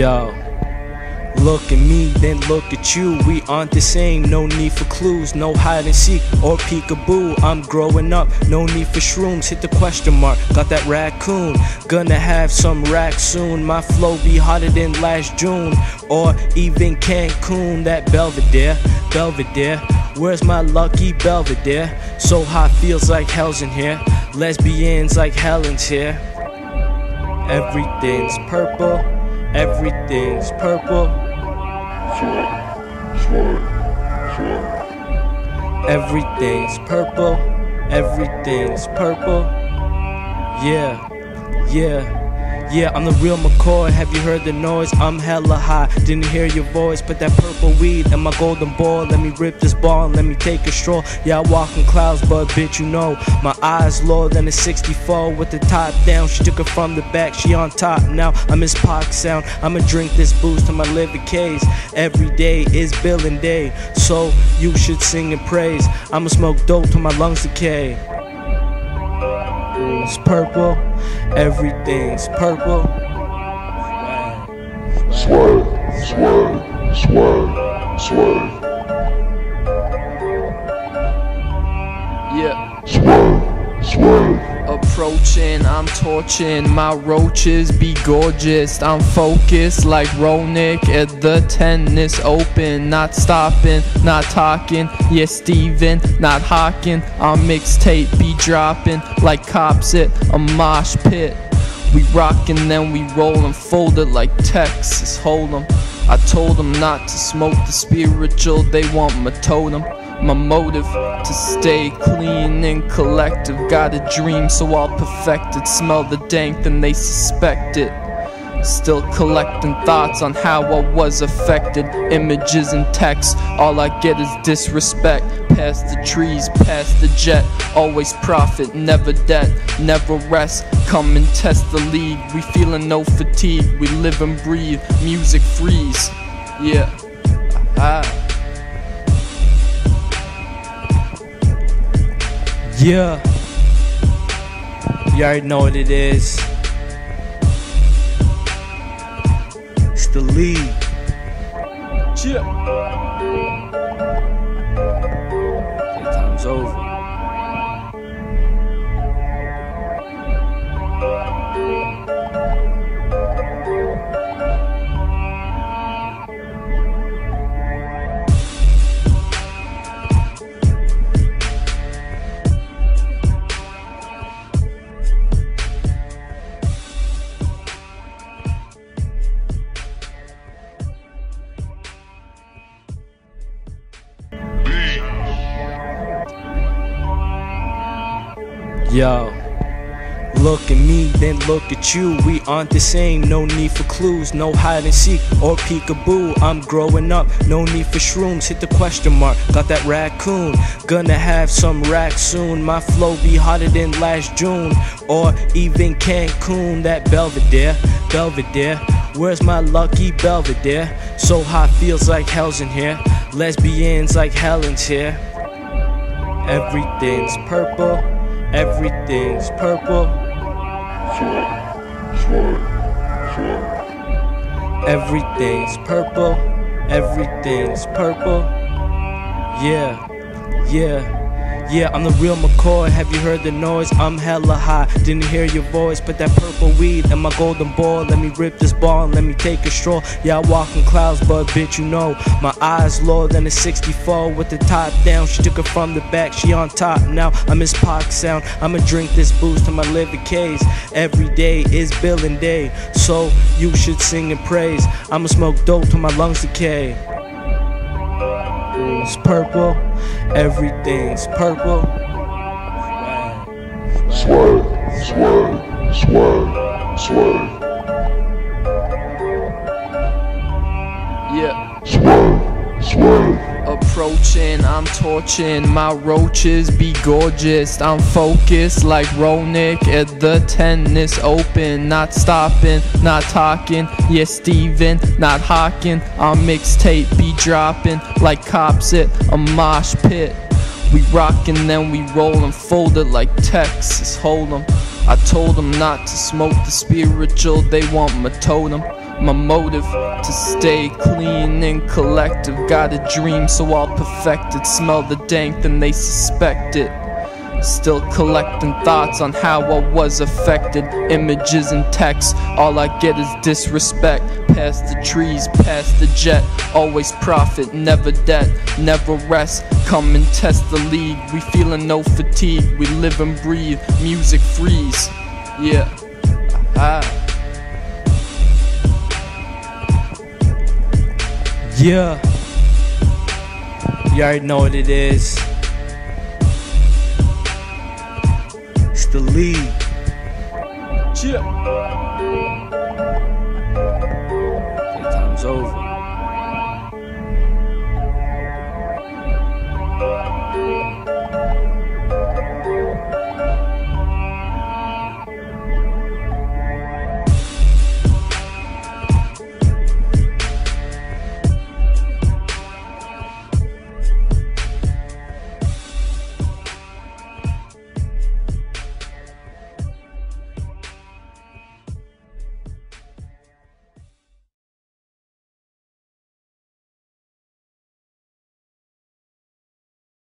Yo, look at me, then look at you. We aren't the same, no need for clues, no hide and seek or peekaboo. I'm growing up, no need for shrooms. Hit the question mark, got that raccoon. Gonna have some rack soon. My flow be hotter than last June, or even Cancun. That Belvedere, Belvedere. Where's my lucky Belvedere? So hot, feels like hell's in here. Lesbians like Helen's here. Everything's purple, everything's purple. Everything's purple, everything's purple. Yeah, yeah. Yeah, I'm the real McCoy. Have you heard the noise? I'm hella high. Didn't hear your voice, but that purple weed and my golden ball. Let me rip this ball and let me take a stroll. Yeah, I walk in clouds, but bitch, you know my eyes lower than a 64 with the top down. She took it from the back, she on top now. I miss Pac sound. I'ma drink this booze till my liver case. Every day is billing day, so you should sing and praise. I'ma smoke dope till my lungs decay. It's purple, everything's purple. Swag, swag, swag, Yeah. Approaching, I'm torching. My roaches be gorgeous. I'm focused like Roddick at the tennis open. Not stopping, not talking. Yeah, Steven, not hawking. Our mixtape be dropping like cops at a mosh pit. We rockin', then we rollin', folded like Texas Hold'em. I told them not to smoke the spiritual, they want my totem. My motive to stay clean and collective. Got a dream, so I'll perfect it. Smell the dank, then they suspect it. Still collecting thoughts on how I was affected. Images and text, all I get is disrespect. Past the trees, past the jet. Always profit, never debt, never rest. Come and test the league. We feeling no fatigue. We live and breathe. Music freeze. Yeah. Ah. Yeah. You already know what it is. It's the League. Yeah. Yo. Look at me, then look at you. We aren't the same, no need for clues, no hide and seek or peekaboo. I'm growing up, no need for shrooms. Hit the question mark, got that raccoon. Gonna have some rack soon. My flow be hotter than last June, or even Cancun. That Belvedere, Belvedere. Where's my lucky Belvedere? So hot, feels like hell's in here. Lesbians like Helen's here. Everything's purple, everything's purple. Everything's purple, everything's purple. Yeah, yeah. Yeah, I'm the real McCoy. Have you heard the noise? I'm hella high. Didn't hear your voice, but that purple weed and my golden ball. Let me rip this ball and let me take a stroll. Yeah, I walk in clouds, but bitch, you know my eyes lower than a 64 with the top down. She took it from the back, she on top now. I miss Pac sound. I'ma drink this booze till my liver case. Every day is billing day, so you should sing and praise. I'ma smoke dope till my lungs decay. It's purple, everything's purple. Swag, swag, swag, swag, Yeah. swag, swag. Approaching, I'm torching. My roaches be gorgeous. I'm focused like Roddick at the tennis open. Not stopping, not talking. Yeah, Steven, not hawking. Our mixtape be dropping like cops at a mosh pit. We rockin', then we rollin', folded like Texas Hold'em. I told them not to smoke the spiritual, they want my totem. My motive to stay clean and collective. Got a dream, so I'll perfect it. Smell the dank, then they suspect it. Still collecting thoughts on how I was affected. Images and text, all I get is disrespect. Past the trees, past the jet. Always profit, never debt, never rest. Come and test the league. We feeling no fatigue. We live and breathe. Music freeze. Yeah. Ah. Yeah. You already know what it is. It's the League. Yeah.